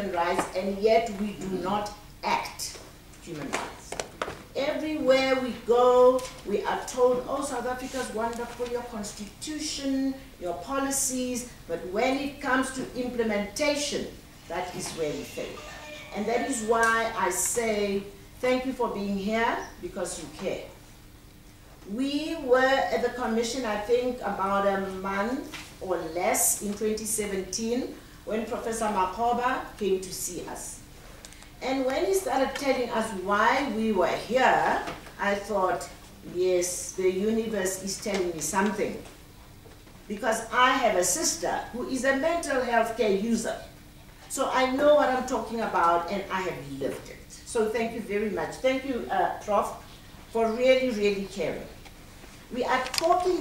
human rights, and yet we do not act human rights. Everywhere we go, we are told, oh, South Africa is wonderful, your constitution, your policies, but when it comes to implementation, that is where we fail. And that is why I say thank you for being here, because you care. We were at the commission, I think, about a month or less in 2017 when Professor Makgoba came to see us. And when he started telling us why we were here, I thought, yes, the universe is telling me something. Because I have a sister who is a mental health care user. So I know what I'm talking about and I have lived it. So thank you very much. Thank you, uh, Prof, for really, really caring. We are talking